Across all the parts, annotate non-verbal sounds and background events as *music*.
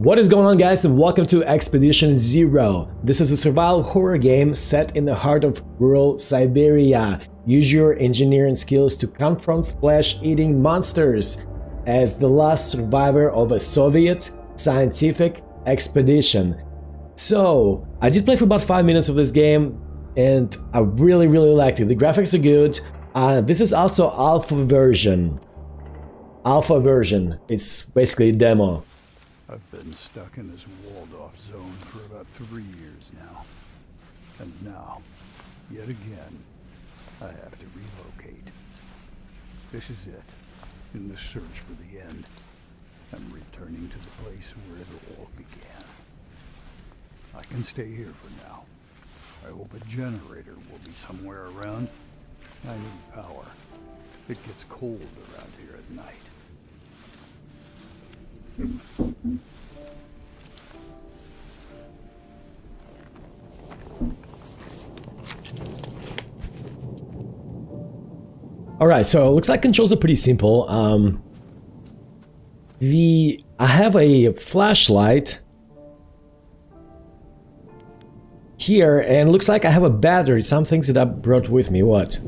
What is going on guys and welcome to Expedition Zero. This is a survival horror game set in the heart of rural Siberia. Use your engineering skills to confront flesh-eating monsters as the last survivor of a Soviet scientific expedition. So, I did play for about 5 minutes of this game and I really really liked it. The graphics are good. Uh, this is also alpha version. Alpha version. It's basically a demo. I've been stuck in this walled-off zone for about three years now. And now, yet again, I have to relocate. This is it. In the search for the end, I'm returning to the place where it all began. I can stay here for now. I hope a generator will be somewhere around. I need power. It gets cold around here at night. All right, so it looks like controls are pretty simple. Um, the I have a flashlight here, and looks like I have a battery. Some things that I brought with me. What?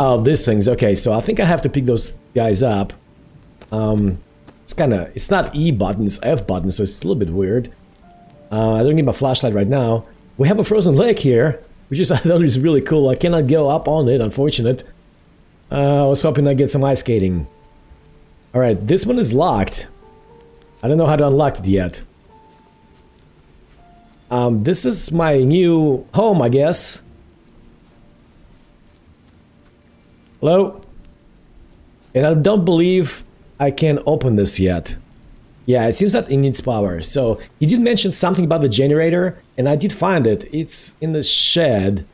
Oh, these things. Okay, so I think I have to pick those guys up. Um, it's kind of it's not E button, it's F button, so it's a little bit weird. Uh, I don't need my flashlight right now. We have a frozen lake here, which is *laughs* I thought is really cool. I cannot go up on it, unfortunate. Uh, I was hoping I get some ice skating. Alright, this one is locked. I don't know how to unlock it yet. Um, this is my new home, I guess. Hello? And I don't believe I can't open this yet. Yeah, it seems that it needs power. So, he did mention something about the generator, and I did find it. It's in the shed.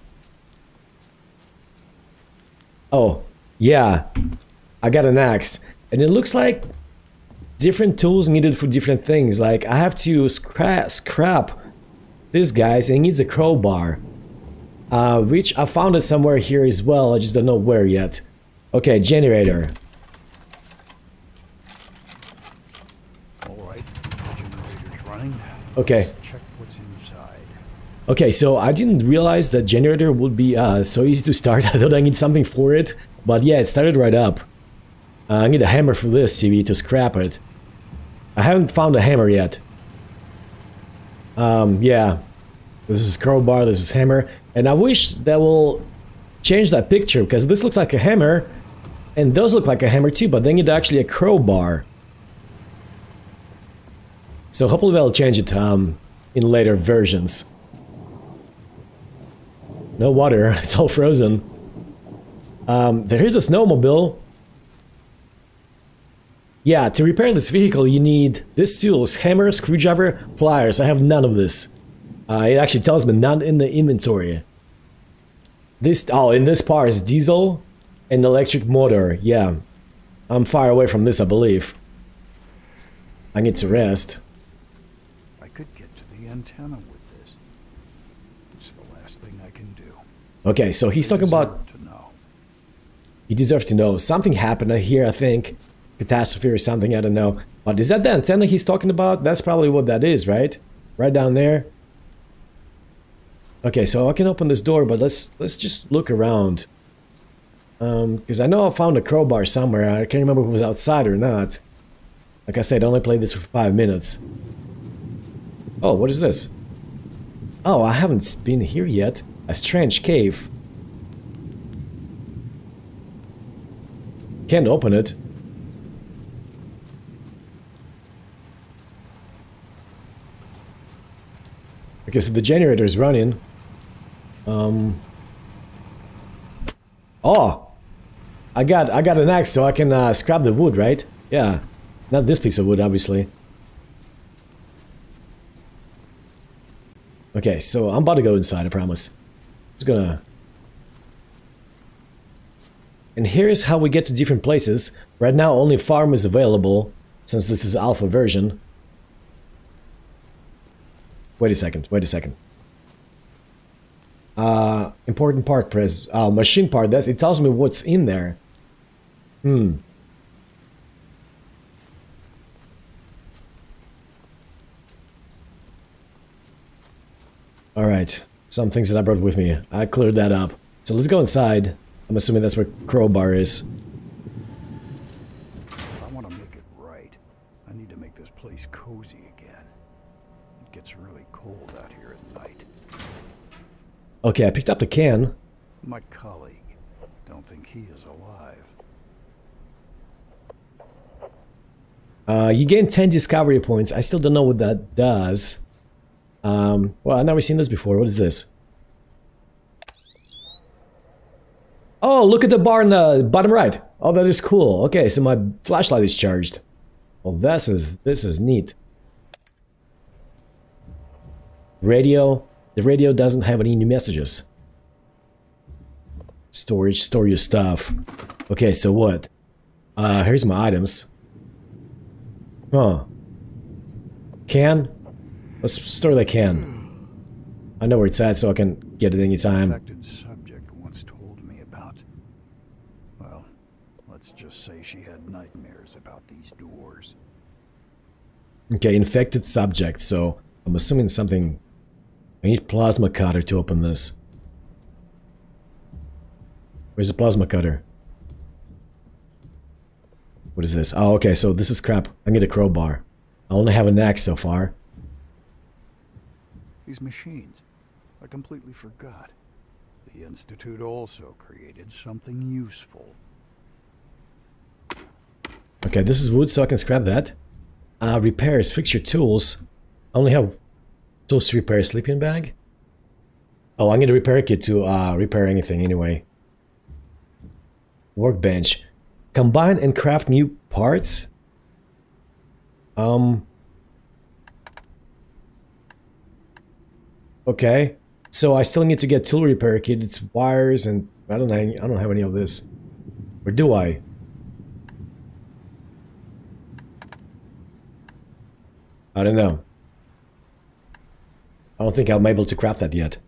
Oh, yeah, I got an axe. And it looks like different tools needed for different things. Like, I have to scrap, scrap this guy's, and it needs a crowbar. Uh, which I found it somewhere here as well, I just don't know where yet. Okay, generator. Alright, generator's running. Okay. Check what's inside. Okay, so I didn't realize that generator would be uh, so easy to start. *laughs* I thought I need something for it. But yeah, it started right up. Uh, I need a hammer for this CV to scrap it. I haven't found a hammer yet. Um, yeah. This is crowbar, this is hammer. And I wish that will change that picture, because this looks like a hammer, and those look like a hammer too, but they need actually a crowbar. So hopefully they'll change it um, in later versions. No water, *laughs* it's all frozen. Um, there is a snowmobile. Yeah, to repair this vehicle you need this tools, hammer, screwdriver, pliers. I have none of this. Uh, it actually tells me none in the inventory. This, oh, in this part is diesel and electric motor. Yeah, I'm far away from this, I believe. I need to rest. I could get to the antenna with this. It's the last thing I can do. Okay, so he's talking about deserve to know. You deserve to know. Something happened here, I think. Catastrophe or something, I don't know. But is that the antenna he's talking about? That's probably what that is, right? Right down there. Okay, so I can open this door, but let's let's just look around. Um, because I know I found a crowbar somewhere. I can't remember if it was outside or not. Like I said, I only played this for five minutes. Oh, what is this? Oh, I haven't been here yet. A strange cave. Can't open it. Okay, so the generator is running. Um. Oh, I got I got an axe, so I can uh, scrap the wood, right? Yeah, not this piece of wood, obviously. Okay, so I'm about to go inside. I promise. Just gonna. And here's how we get to different places. Right now, only farm is available, since this is alpha version. Wait a second, wait a second. Uh, important part, press. Uh, machine part, that's, it tells me what's in there. Hmm. Alright, some things that I brought with me. I cleared that up. So let's go inside. I'm assuming that's where Crowbar is. I want to make it right. I need to make this place cozy again. It gets really cold out here at night. Okay, I picked up the can. My colleague. Don't think he is alive. Uh, you gain 10 discovery points. I still don't know what that does. Um, well, I've never seen this before. What is this? Oh, look at the bar in the bottom right. Oh, that is cool. Okay, so my flashlight is charged. Well, this is this is neat. Radio. The radio doesn't have any new messages. Storage, store your stuff. Okay, so what? Uh, here's my items. Huh. Can? Let's store the can. I know where it's at, so I can get it anytime. Infected subject once told me about. Well, let's just say she had nightmares about these doors. Okay, infected subject, so I'm assuming something... I need plasma cutter to open this. Where's the plasma cutter? What is this? Oh, okay, so this is crap. I need a crowbar. I only have an axe so far. These machines. I completely forgot. The Institute also created something useful. Okay, this is wood, so I can scrap that. Uh, repairs, fix your tools. I only have tools to repair a sleeping bag. Oh, I'm gonna repair a kit to uh, repair anything anyway. Workbench. Combine and craft new parts? Um... Okay. So I still need to get tool repair kit. It's wires and I don't know. I don't have any of this. Or do I? I don't know. I don't think I'm able to craft that yet.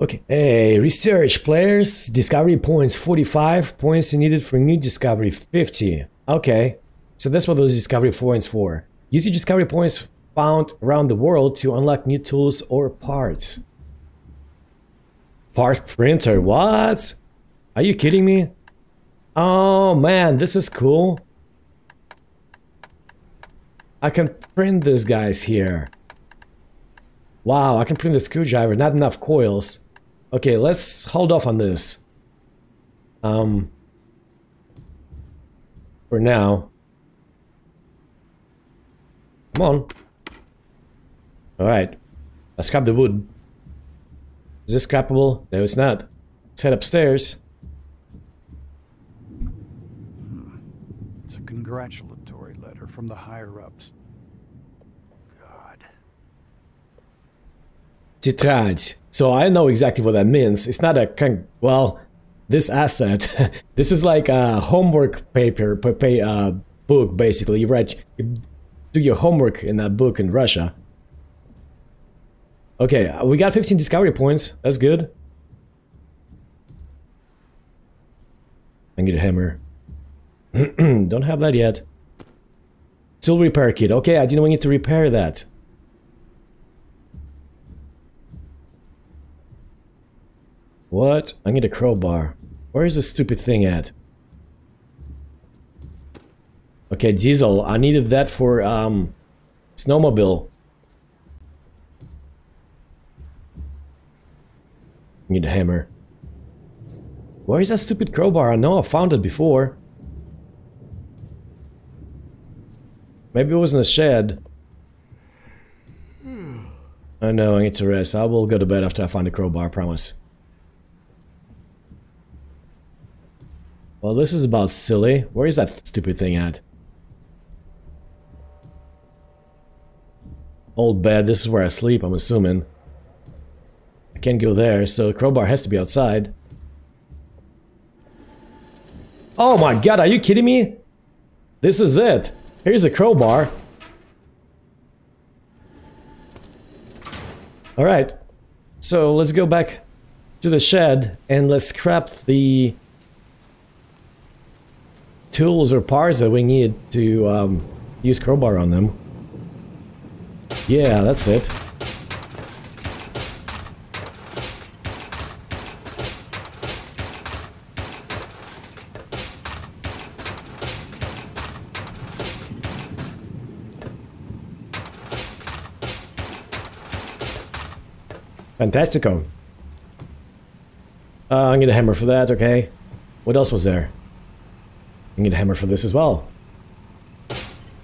Okay, hey, research players, discovery points 45, points needed for new discovery 50. Okay, so that's what those discovery points for. Use your discovery points found around the world to unlock new tools or parts. Part printer, what? Are you kidding me? Oh man, this is cool. I can print these guys here. Wow, I can print the screwdriver, not enough coils. Okay, let's hold off on this. Um, for now. Come on. Alright. Let's scrap the wood. Is this scrappable? No, it's not. Let's head upstairs. It's a congratulatory letter from the higher-ups. God. Titrage. So I know exactly what that means. It's not a con- well, this asset. *laughs* this is like a homework paper, pay, uh, book basically. You write, you do your homework in that book in Russia. Okay, we got 15 discovery points. That's good. I need a hammer. *clears throat* Don't have that yet. Tool repair kit. Okay, I didn't need to repair that. What? I need a crowbar. Where is this stupid thing at? Okay, diesel. I needed that for, um, snowmobile. Need a hammer. Where is that stupid crowbar? I know I found it before. Maybe it was in the shed. Hmm. I know, I need to rest. I will go to bed after I find the crowbar, I promise. Well, this is about silly. Where is that stupid thing at? Old bed, this is where I sleep, I'm assuming. I can't go there, so crowbar has to be outside. Oh my god, are you kidding me? This is it. Here's a crowbar. Alright. So let's go back to the shed and let's scrap the tools or parts that we need to um, use crowbar on them. Yeah, that's it. Fantastico. Uh, I'm gonna hammer for that, okay. What else was there? I'm gonna hammer for this as well.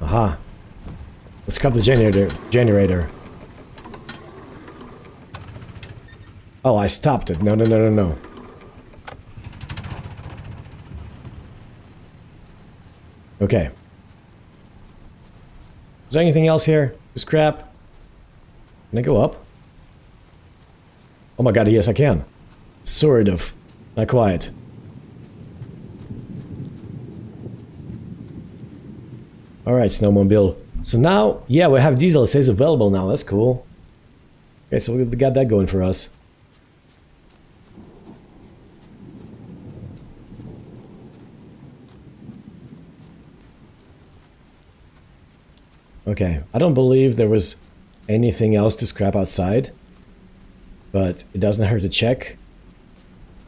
Aha. Let's cut the generator. Generator. Oh, I stopped it. No, no, no, no, no. Okay. Is there anything else here? Just crap. Can I go up? Oh my god, yes I can. Sort of. Not quite. Alright, snowmobile. So now, yeah, we have diesel. It says available now. That's cool. Okay, so we got that going for us. Okay, I don't believe there was anything else to scrap outside. But it doesn't hurt to check.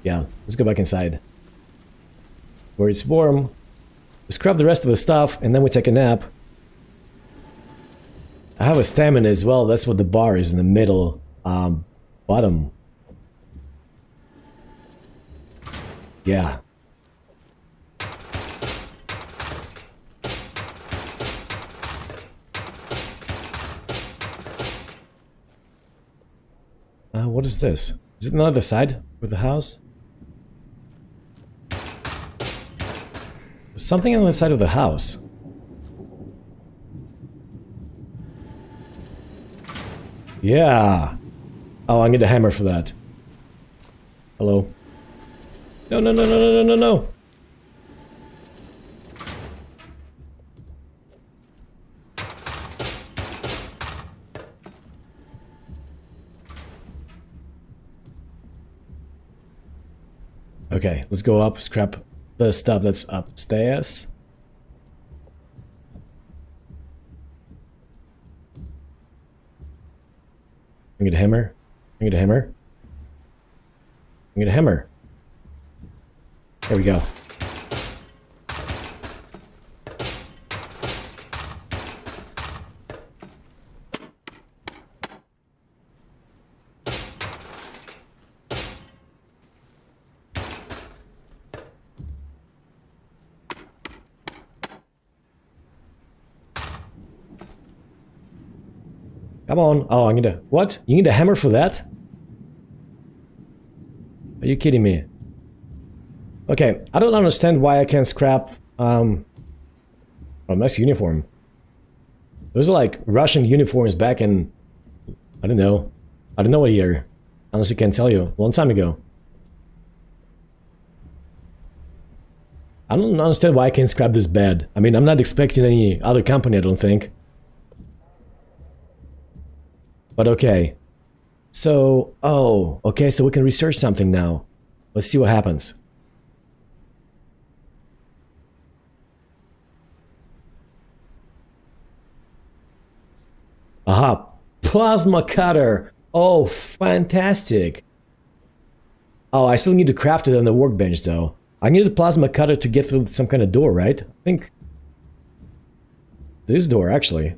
Yeah, let's go back inside. Where it's warm. We scrap the rest of the stuff and then we take a nap. I have a stamina as well. That's what the bar is in the middle, um, bottom. Yeah. What is this? Is it on the other side of the house? There's something on the side of the house. Yeah. Oh, I need a hammer for that. Hello. No, no, no, no, no, no, no, no. Okay, let's go up, scrap the stuff that's upstairs. I get a hammer. I get a hammer. I get a hammer. There we go. Come on. Oh, I need a... What? You need a hammer for that? Are you kidding me? Okay, I don't understand why I can't scrap, um... Oh, nice uniform. Those are like Russian uniforms back in... I don't know. I don't know what year. Honestly can't tell you. A long time ago. I don't understand why I can't scrap this bed. I mean, I'm not expecting any other company, I don't think. But okay. So, oh, okay, so we can research something now. Let's see what happens. Aha, plasma cutter. Oh, fantastic. Oh, I still need to craft it on the workbench though. I need a plasma cutter to get through some kind of door, right? I think this door actually.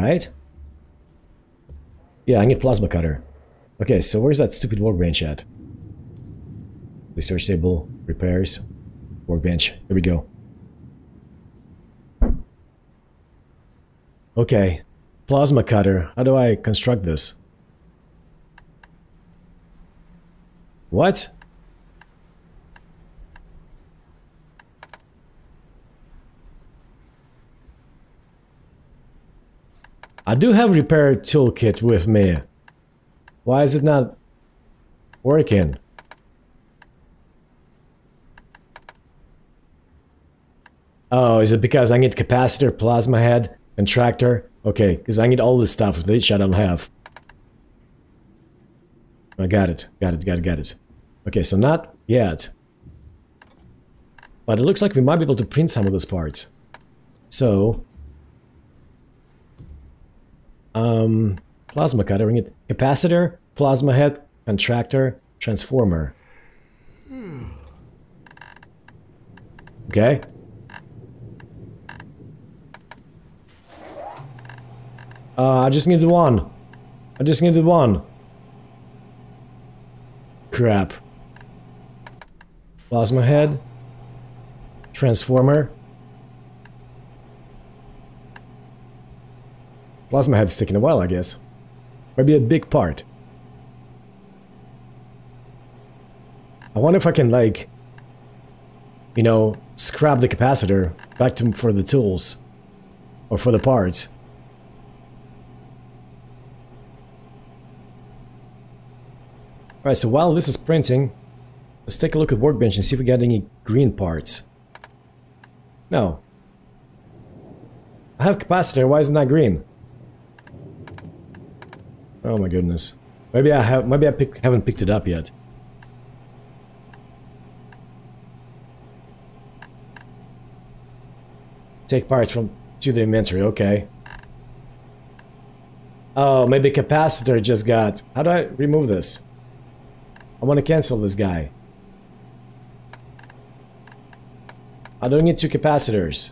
Right? Yeah, I need plasma cutter. Okay, so where's that stupid workbench at? Research table, repairs, workbench. Here we go. Okay, plasma cutter. How do I construct this? What? I do have repair toolkit with me. Why is it not working? Oh, is it because I need capacitor, plasma head, and tractor? Okay, because I need all this stuff which I don't have. I got it, got it, got it, got it. Okay, so not yet. But it looks like we might be able to print some of those parts. So, um, plasma cutter, ring it. Capacitor, plasma head, contractor, transformer. Okay. Uh, I just need one. I just needed one. Crap. Plasma head. Transformer. Plasma head's taking a while, I guess. Maybe a big part. I wonder if I can, like, you know, scrap the capacitor back to for the tools. Or for the parts. Alright, so while this is printing, let's take a look at Workbench and see if we got any green parts. No. I have capacitor, why isn't that green? Oh my goodness. Maybe I have maybe I pick, haven't picked it up yet. Take parts from to the inventory, okay. Oh, maybe capacitor just got... How do I remove this? I want to cancel this guy. I don't need two capacitors.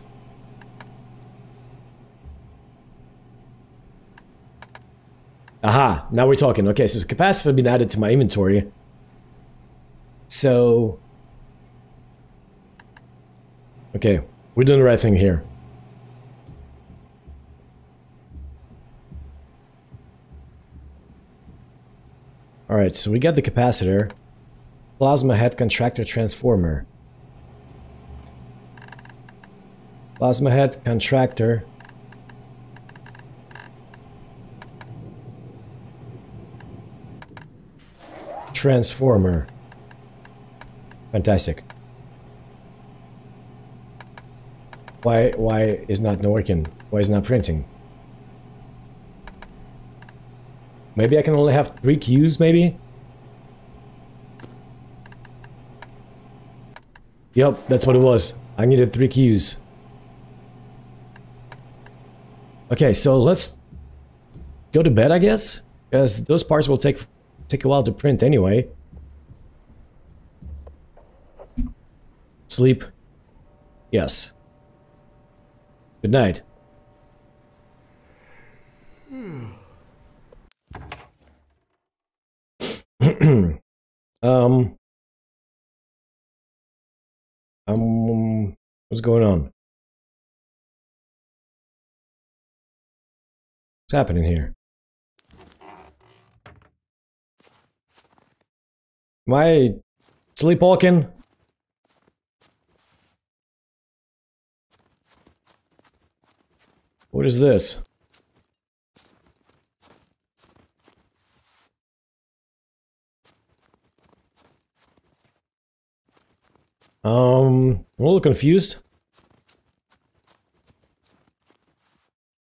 Aha, now we're talking. Okay, so the capacitor been added to my inventory. So... Okay, we're doing the right thing here. Alright, so we got the capacitor. Plasma head contractor transformer. Plasma head contractor. Transformer. Fantastic. Why why is not working? Why is not printing? Maybe I can only have three queues, maybe? Yep, that's what it was. I needed three queues. Okay, so let's go to bed, I guess? Because those parts will take take a while to print anyway. Sleep. Yes. Good night. *clears throat* um, um, what's going on? What's happening here? Am I sleepwalking? What is this? Um, I'm a little confused.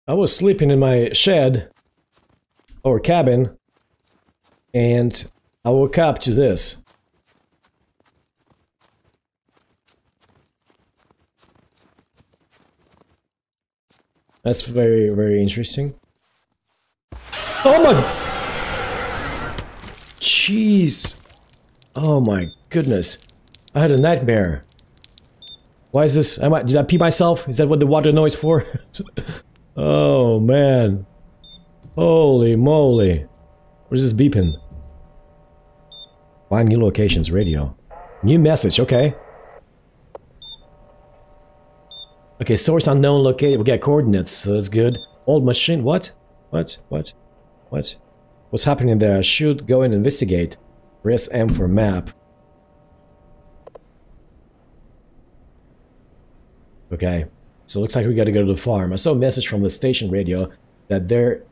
I was sleeping in my shed or cabin and I will to this. That's very, very interesting. Oh my... Jeez. Oh my goodness. I had a nightmare. Why is this? Am I, did I pee myself? Is that what the water noise for? *laughs* oh man. Holy moly. What is this beeping? Find new locations, radio. New message, okay. Okay, source unknown locate. We get coordinates, so that's good. Old machine, what? What? What? What? What's happening there? I should go and investigate. Press M for map. Okay, so looks like we gotta go to the farm. I saw a message from the station radio that there,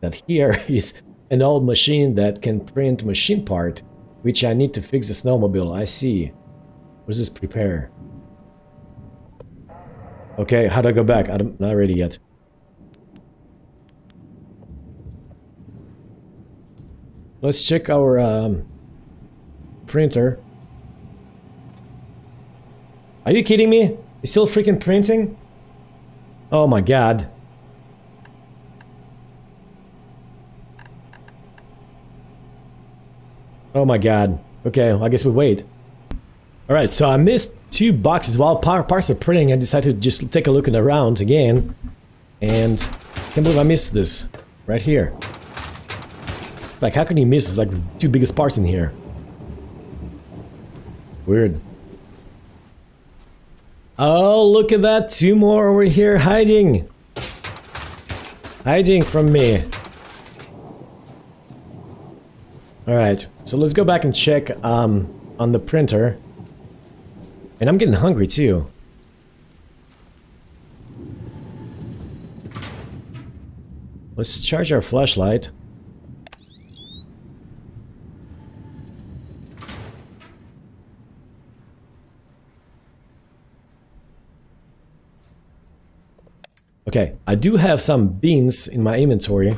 that here *laughs* is an old machine that can print machine part, which I need to fix the snowmobile. I see. What does this prepare? Okay, how do I go back? I'm not ready yet. Let's check our um, printer. Are you kidding me? It's still freaking printing? Oh my god. Oh my god. Okay, well, I guess we wait. Alright, so I missed two boxes while parts are printing. I decided to just take a look around again. And can't believe I missed this. Right here. Like, how can you miss? Like the two biggest parts in here. Weird. Oh, look at that. Two more over here hiding. Hiding from me. Alright, so let's go back and check um, on the printer. And I'm getting hungry too. Let's charge our flashlight. Okay, I do have some beans in my inventory,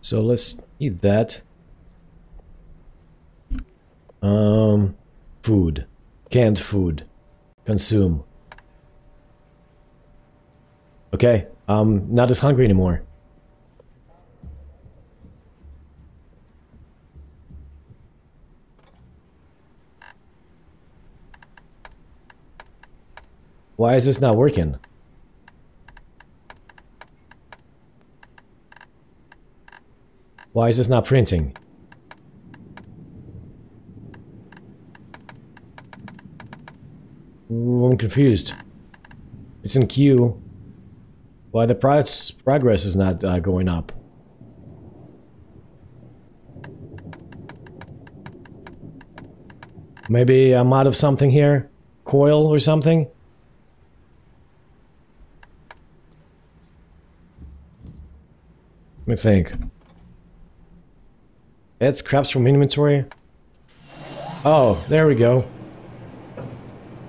so let's eat that. Um, food. Canned food. Consume. Okay, I'm not as hungry anymore. Why is this not working? Why is this not printing? I'm confused. It's in queue. Why the price progress is not uh, going up? Maybe I'm out of something here? Coil or something? Let me think. Add scraps from inventory. Oh, there we go.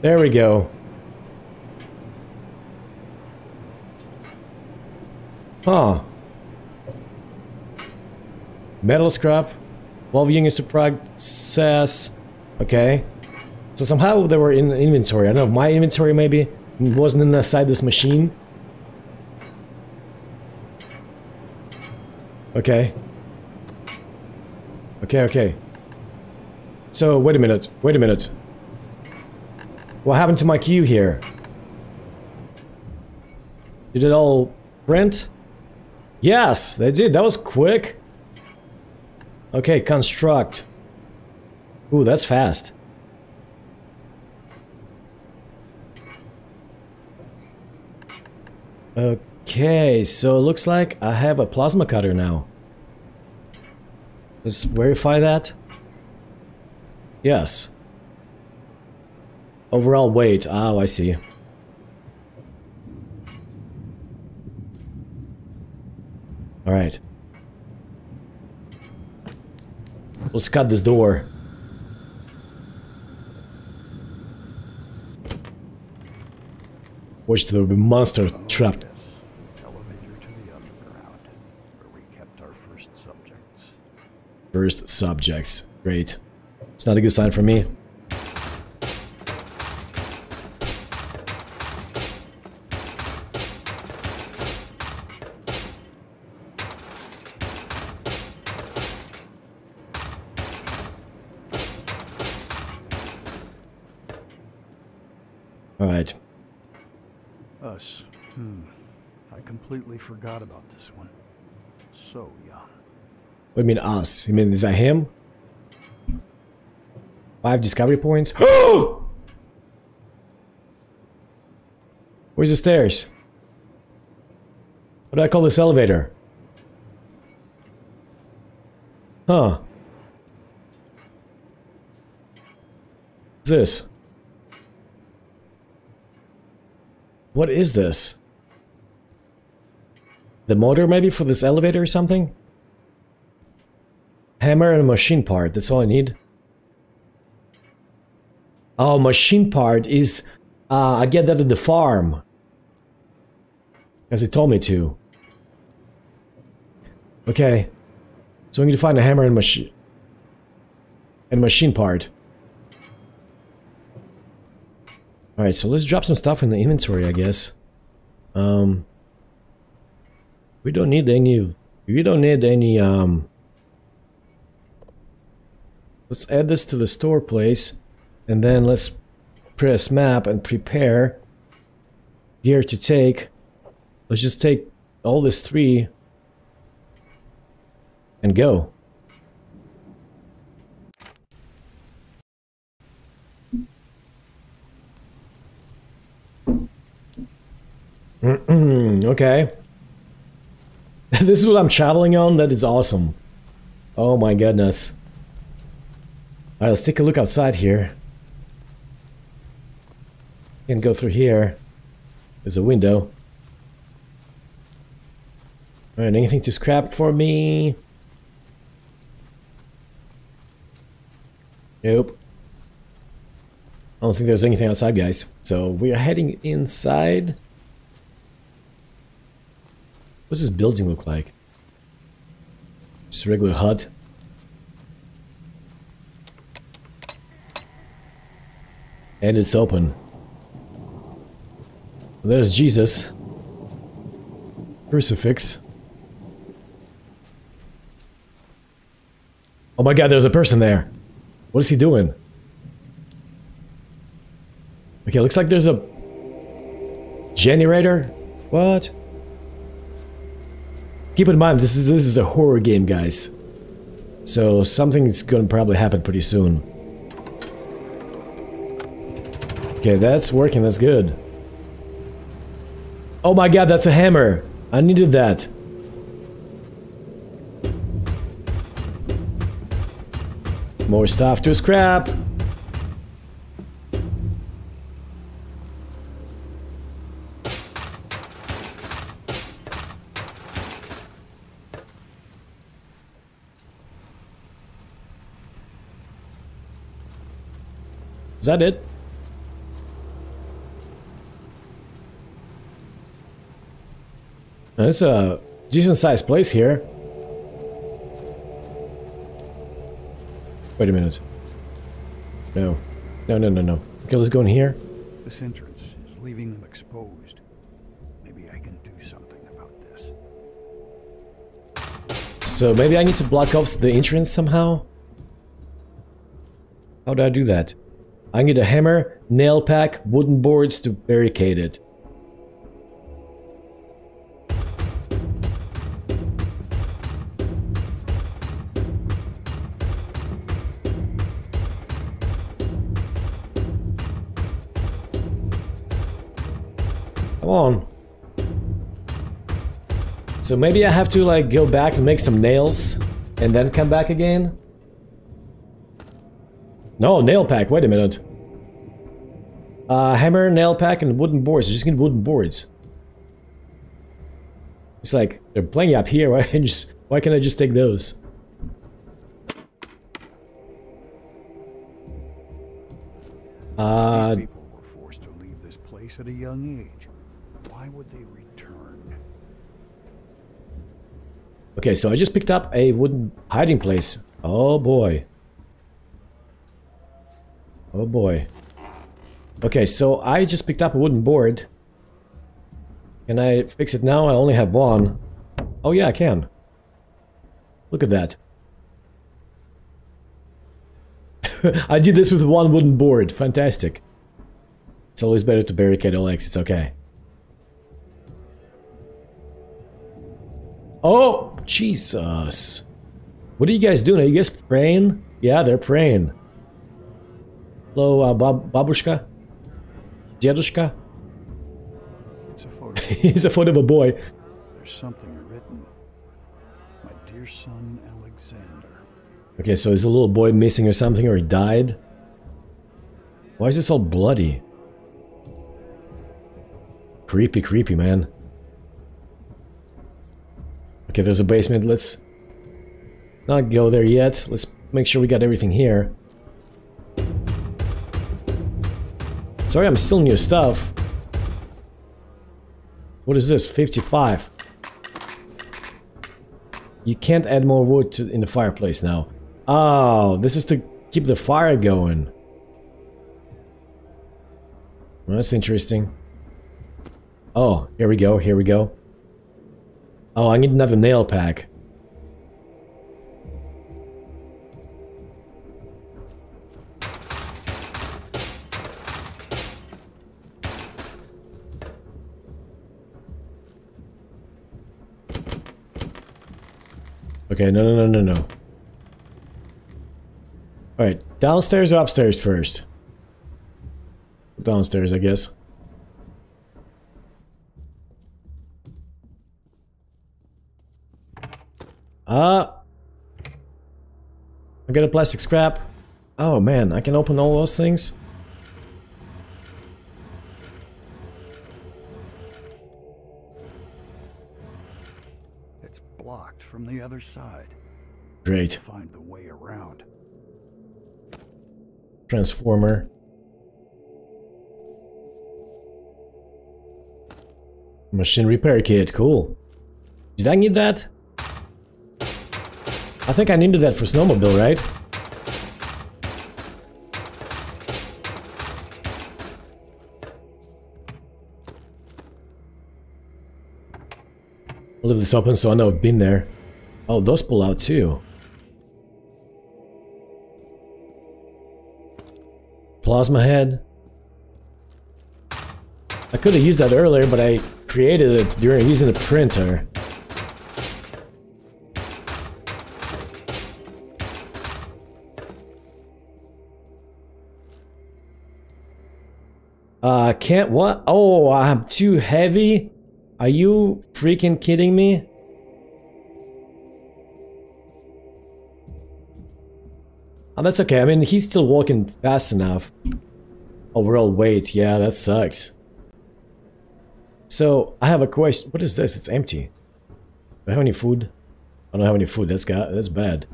There we go. Huh. Metal scrap. While is to process. Okay. So somehow they were in the inventory. I don't know, my inventory maybe wasn't inside this machine. Okay. Okay, okay. So, wait a minute. Wait a minute. What happened to my queue here? Did it all print? Yes, they did. That was quick. Okay, construct. Ooh, that's fast. Okay, so it looks like I have a plasma cutter now. Let's verify that. Yes. Overall weight. Oh, I see. Alright. Let's cut this door. Watch there be monster trapped. Elevator to the underground, where we kept our first subjects. First subjects. Great. It's not a good sign for me. Alright. Us. Hmm. I completely forgot about this one. So young. What do you mean us? You mean is that him? Five discovery points? *gasps* Where's the stairs? What do I call this elevator? Huh. This. What is this? The motor maybe for this elevator or something? Hammer and a machine part, that's all I need. Oh, machine part is... Uh, I get that at the farm. As he told me to. Okay. So we need to find a hammer and machine... And machine part. Alright, so let's drop some stuff in the inventory, I guess. Um... We don't need any... We don't need any, um... Let's add this to the store place. And then let's press map and prepare. Gear to take. Let's just take all this three. And go. Okay. *laughs* this is what I'm traveling on? That is awesome. Oh my goodness. Alright, let's take a look outside here. Can go through here. There's a window. Alright, anything to scrap for me? Nope. I don't think there's anything outside, guys. So we are heading inside. What's this building look like? Just a regular hut. And it's open. There's Jesus. Crucifix. Oh my god, there's a person there. What is he doing? Okay, looks like there's a generator. What? Keep in mind, this is this is a horror game, guys. So something's gonna probably happen pretty soon. Okay, that's working, that's good. Oh my god, that's a hammer! I needed that. More stuff to scrap. Is that it? It's a uh, decent sized place here. Wait a minute. No. No, no, no, no. Okay, let's go in here. This entrance is leaving them exposed. Maybe I can do something about this. So maybe I need to block off the entrance somehow? How do I do that? I need a hammer, nail pack, wooden boards to barricade it. Come on. So maybe I have to like go back and make some nails and then come back again? No, nail pack, wait a minute. Uh, hammer, nail pack, and wooden boards. I just need wooden boards. It's like, they're playing up here, *laughs* why, just, why can't I just take those? Uh, These people were forced to leave this place at a young age. Why would they return? okay, so I just picked up a wooden hiding place. Oh boy. Oh boy. Okay, so I just picked up a wooden board. Can I fix it now? I only have one. Oh yeah, I can. Look at that. *laughs* I did this with one wooden board. Fantastic. It's always better to barricade all exits, okay. Oh, Jesus. What are you guys doing? Are you guys praying? Yeah, they're praying. Hello, uh, bab babushka? Dedushka? It's a photo. *laughs* He's a photo of a boy. There's something written. My dear son Alexander. Okay, so is a little boy missing or something, or he died? Why is this all bloody? Creepy, creepy, man. Okay, there's a basement. Let's not go there yet. Let's make sure we got everything here. Sorry, I'm still new stuff. What is this? 55. You can't add more wood to, in the fireplace now. Oh, this is to keep the fire going. Well, that's interesting. Oh, here we go, here we go. Oh, I need another nail pack. Okay, no, no, no, no, no. Alright, downstairs or upstairs first? Downstairs, I guess. Ah! Uh, I got a plastic scrap. Oh man, I can open all those things? Great. Find the way around. Transformer. Machine repair kit, cool. Did I need that? I think I needed that for snowmobile, right? I'll leave this open so I know I've been there. Oh, those pull out too. Plasma head. I could have used that earlier, but I created it during using the printer. Uh, can't what? Oh, I'm too heavy? Are you freaking kidding me? Oh, that's okay. I mean, he's still walking fast enough. Overall weight, yeah, that sucks. So, I have a question. What is this? It's empty. Do I have any food? I don't have any food. That's got that's bad.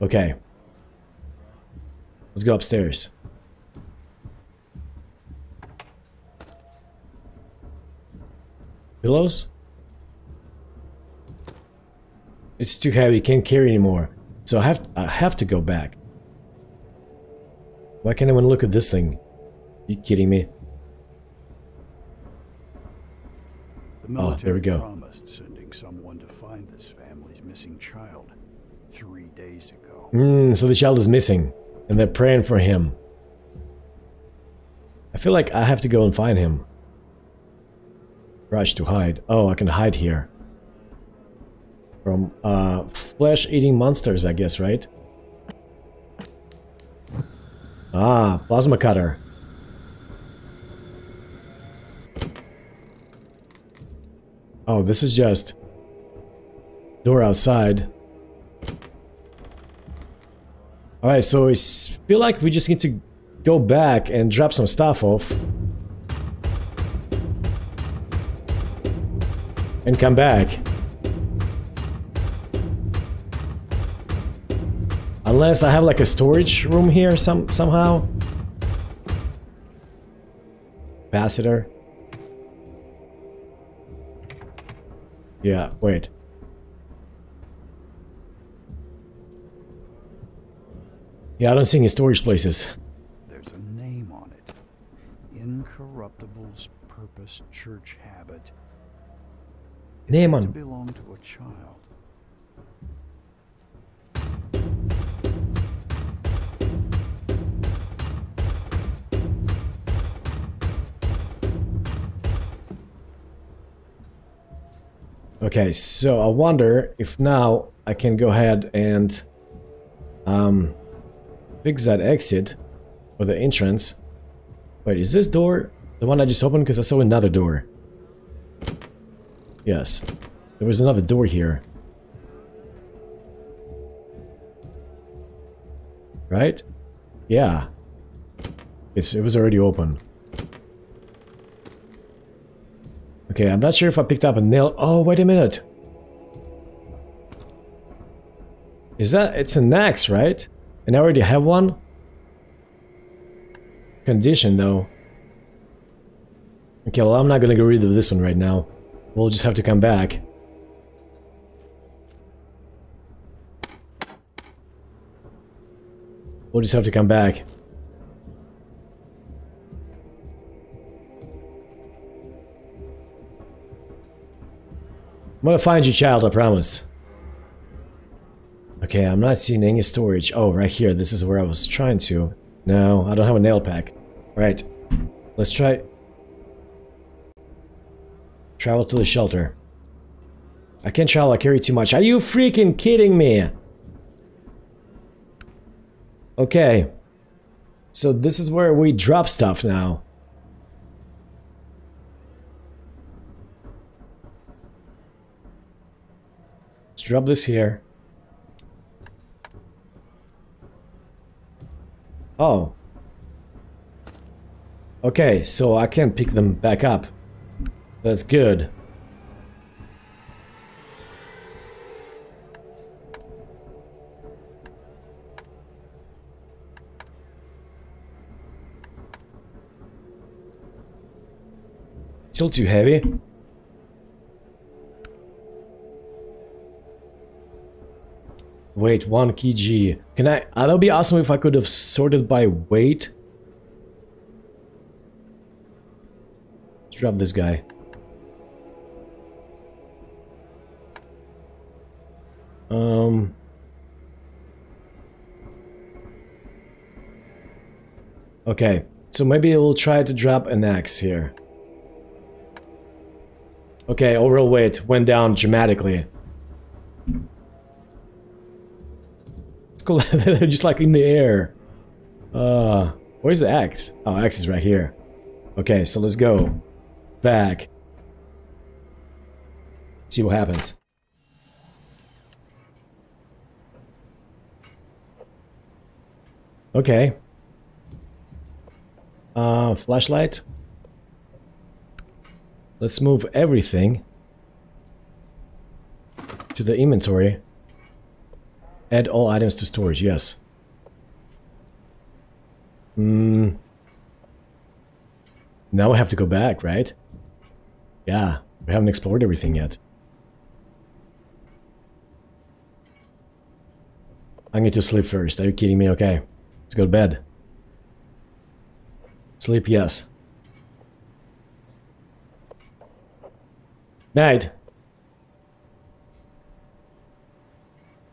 Okay. Let's go upstairs. Pillows? It's too heavy, can't carry anymore. So I have I have to go back. Why can't anyone look at this thing? Are you kidding me? The Oh, there we military go. promised sending someone to find this family's missing child three days ago. Hmm, so the child is missing, and they're praying for him. I feel like I have to go and find him. Rush to hide. Oh, I can hide here. From, uh, flesh-eating monsters, I guess, right? Ah, plasma cutter. Oh, this is just... Door outside. Alright, so I feel like we just need to go back and drop some stuff off. And come back. Unless I have like a storage room here some somehow. Capacitor. Yeah, wait. Yeah, I don't see any storage places. There's a name on it. Incorruptible's Purpose Church Habit. It Name on to it. belong to a child. Okay, so I wonder if now I can go ahead and um, fix that exit or the entrance. Wait, is this door the one I just opened? Because I saw another door. Yes, there was another door here. Right? Yeah. It's, it was already open. Okay, I'm not sure if I picked up a nail. Oh, wait a minute. Is that... It's an axe, right? And I already have one? Condition, though. Okay, well, I'm not gonna get rid of this one right now. We'll just have to come back. We'll just have to come back. I'm gonna find you, child, I promise. Okay, I'm not seeing any storage. Oh, right here. This is where I was trying to. No, I don't have a nail pack. Right. Let's try... Travel to the shelter. I can't travel, I carry too much. Are you freaking kidding me? Okay. So this is where we drop stuff now. Drop this here. Oh. Okay, so I can pick them back up. That's good. Still too heavy. Wait, one kg. Can I? Uh, that'd be awesome if I could have sorted by weight. Let's drop this guy. Um. Okay, so maybe we'll try to drop an axe here. Okay, overall weight went down dramatically. *laughs* They're just like in the air. Uh, where's the X? Oh, X is right here. Okay, so let's go back. See what happens. Okay. Uh, flashlight. Let's move everything to the inventory. Add all items to storage, yes. Hmm. Now we have to go back, right? Yeah, we haven't explored everything yet. I need to sleep first. Are you kidding me? Okay. Let's go to bed. Sleep, yes. Night.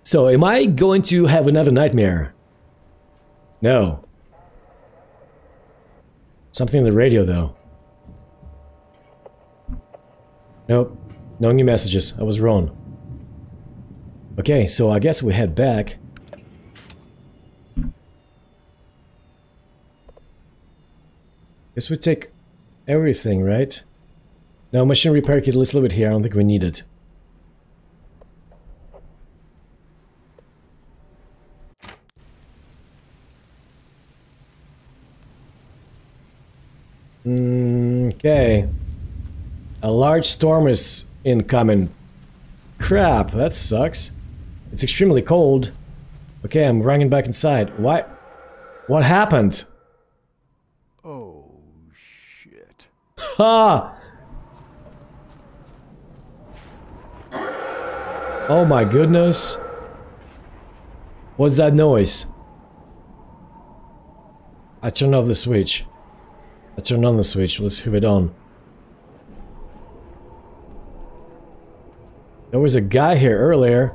So, am I going to have another nightmare? No. Something on the radio, though. Nope. No new messages. I was wrong. Okay, so I guess we head back. Guess we take everything, right? No, machine repair kit, let's leave it here. I don't think we need it. Mm, okay. A large storm is incoming. Crap, that sucks. It's extremely cold. Okay, I'm running back inside. Why? What happened? Oh, shit. Ha! Oh my goodness. What's that noise? I turned off the switch. I turned on the switch. Let's leave it on. There was a guy here earlier.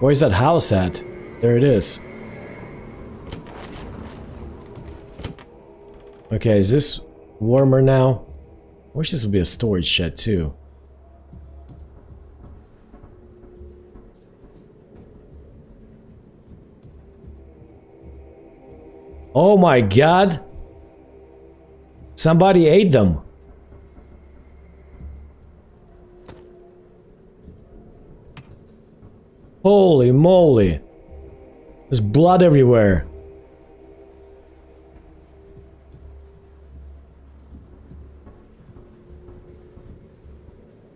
Where's that house at? There it is. Okay, is this warmer now? I wish this would be a storage shed too. Oh my god! Somebody ate them. Holy moly. There's blood everywhere.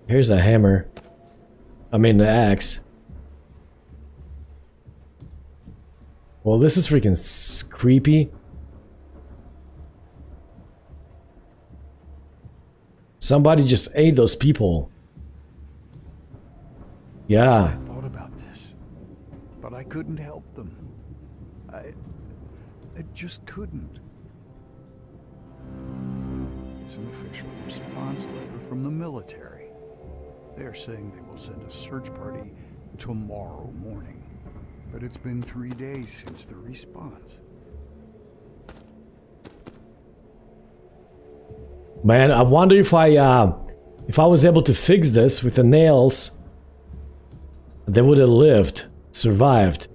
Here's a hammer. I mean the axe. Well, this is freaking creepy. Somebody just ate those people. Yeah. I thought about this, but I couldn't help them. I. I just couldn't. It's an official response letter from the military. They're saying they will send a search party tomorrow morning. But it's been three days since the response. Man, I wonder if I, uh, if I was able to fix this with the nails, they would have lived, survived.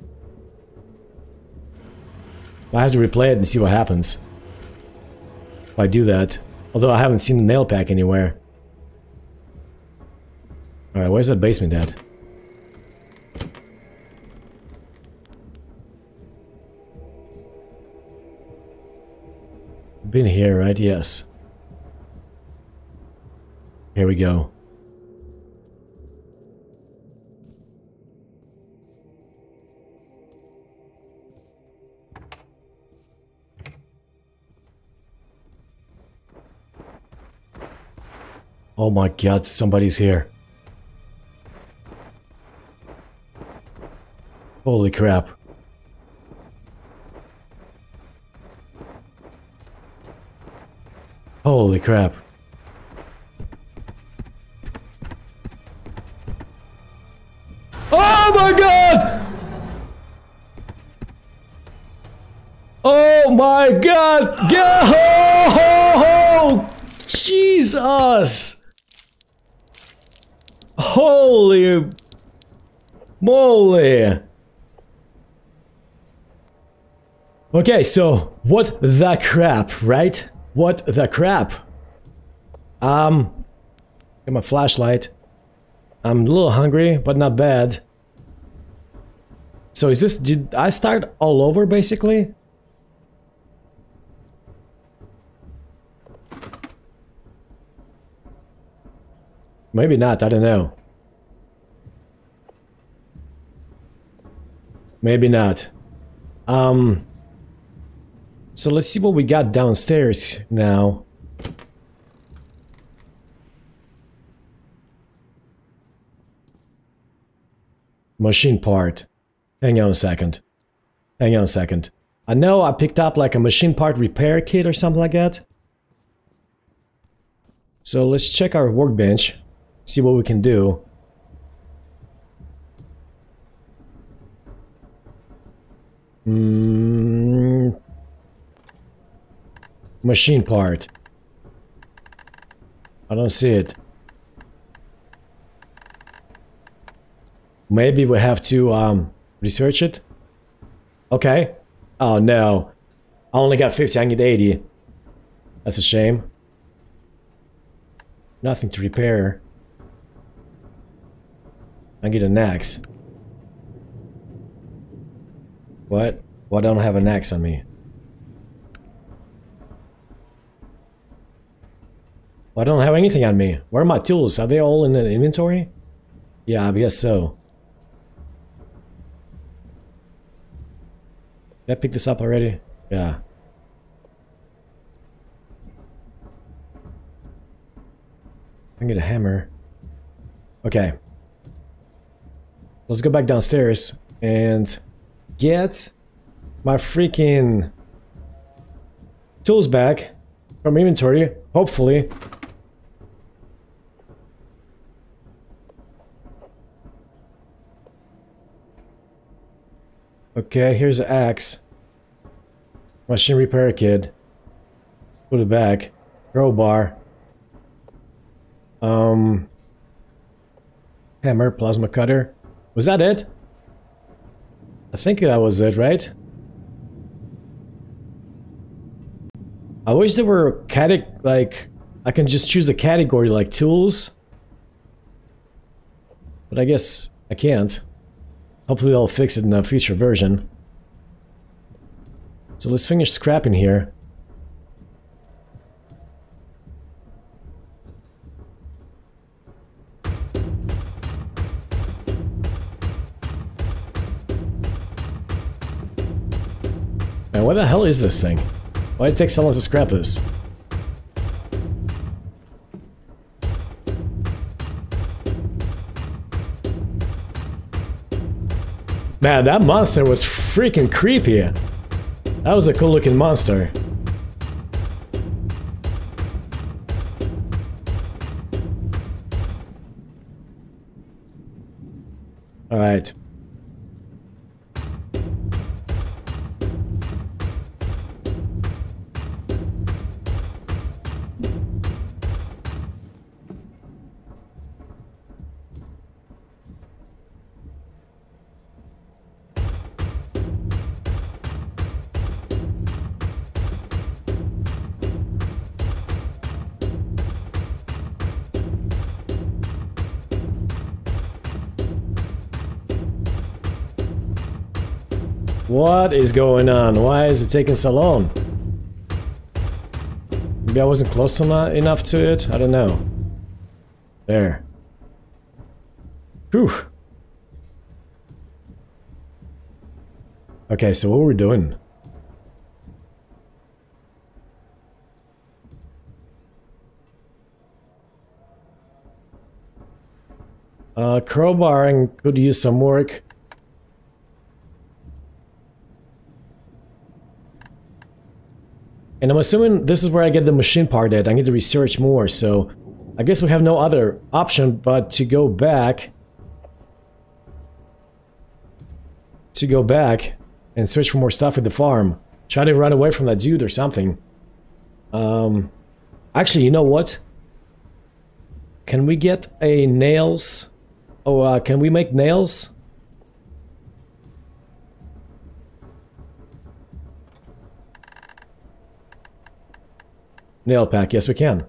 I have to replay it and see what happens. If I do that. Although I haven't seen the nail pack anywhere. Alright, where's that basement at? Been here, right? Yes. Here we go. Oh my god, somebody's here. Holy crap. Holy crap. Oh my god! Oh my god! Go! Jesus! Holy moly! Okay, so what the crap, right? What the crap? Um, get my flashlight. I'm a little hungry, but not bad. So is this, did I start all over basically? Maybe not, I don't know. Maybe not. Um, so let's see what we got downstairs now. Machine part. Hang on a second. Hang on a second. I know I picked up like a machine part repair kit or something like that. So let's check our workbench. See what we can do. Hmm. Machine part. I don't see it. Maybe we have to um, research it. Okay. Oh no. I only got 50, I need 80. That's a shame. Nothing to repair. I get an axe. What? Why don't I have an axe on me? Why don't have anything on me? Where are my tools? Are they all in the inventory? Yeah, I guess so. Did I pick this up already? Yeah. I get a hammer. Okay. Let's go back downstairs and get my freaking tools back from inventory, hopefully. Okay, here's an axe. Machine repair kit. Put it back. Crowbar. Um... Hammer, plasma cutter. Was that it? I think that was it, right? I wish there were cate like I can just choose the category like tools. But I guess I can't. Hopefully they'll fix it in a future version. So let's finish scrapping here. Man, what the hell is this thing? Why did it take so long to scrap this? Man, that monster was freaking creepy. That was a cool looking monster. What is going on? Why is it taking so long? Maybe I wasn't close enough to it? I don't know. There. Whew. Okay, so what we're doing? Uh, crowbarring could use some work. And I'm assuming this is where I get the machine part at. I need to research more, so I guess we have no other option but to go back. To go back and search for more stuff at the farm. Try to run away from that dude or something. Um, actually, you know what? Can we get a nails? Oh, uh, can we make nails? Nail pack, yes we can.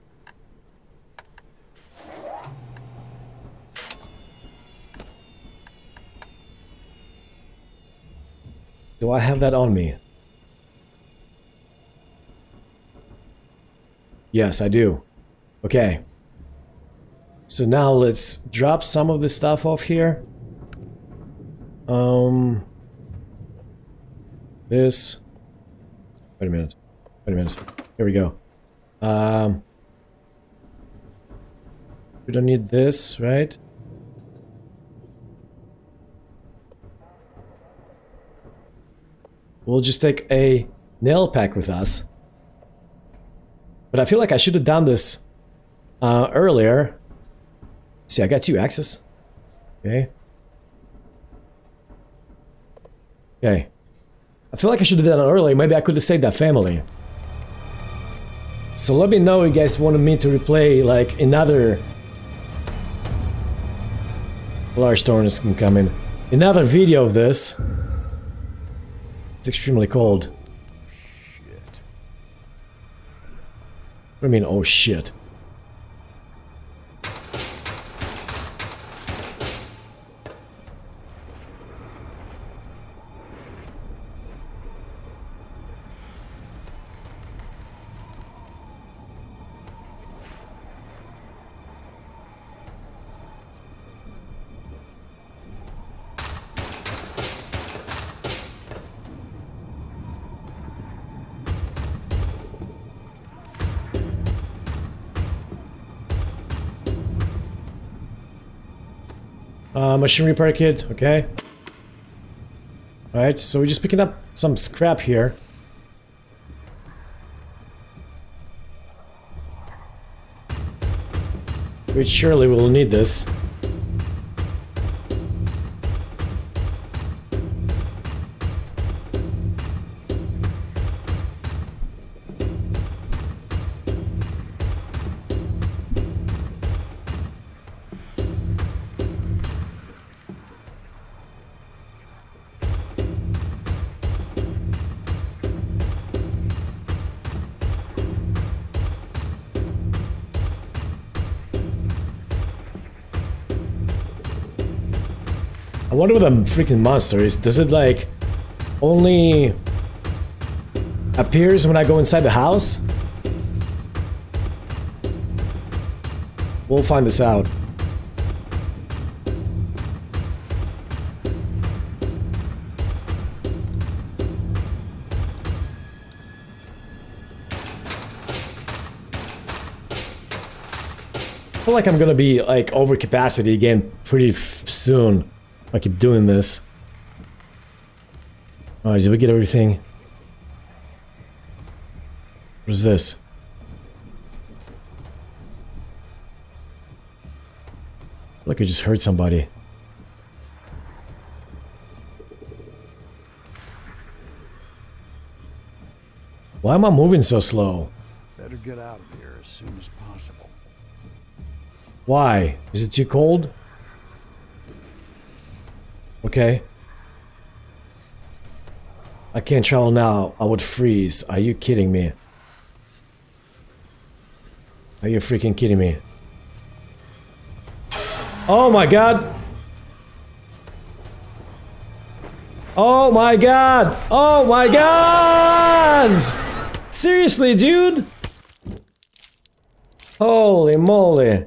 Do I have that on me? Yes, I do. Okay. So now let's drop some of the stuff off here. Um, this. Wait a minute. Wait a minute. Here we go. Um, we don't need this, right? We'll just take a nail pack with us. But I feel like I should have done this uh, earlier. See, I got two axes. Okay. Okay. I feel like I should have done it earlier. Maybe I could have saved that family. So let me know you guys wanted me to replay like another large storm is coming. Another video of this. It's extremely cold. Oh, shit. What do you mean, oh shit? Machine repair kit, okay. Alright, so we're just picking up some scrap here. Which surely we'll need this. I wonder what a freaking monster is. Does it like only appears when I go inside the house? We'll find this out. I feel like I'm gonna be like over capacity again pretty soon. I keep doing this. Alright, did we get everything? What is this? Like I just heard somebody. Why am I moving so slow? Better get out of here as soon as possible. Why? Is it too cold? Okay. I can't travel now. I would freeze. Are you kidding me? Are you freaking kidding me? Oh my god! Oh my god! Oh my god! Seriously, dude? Holy moly.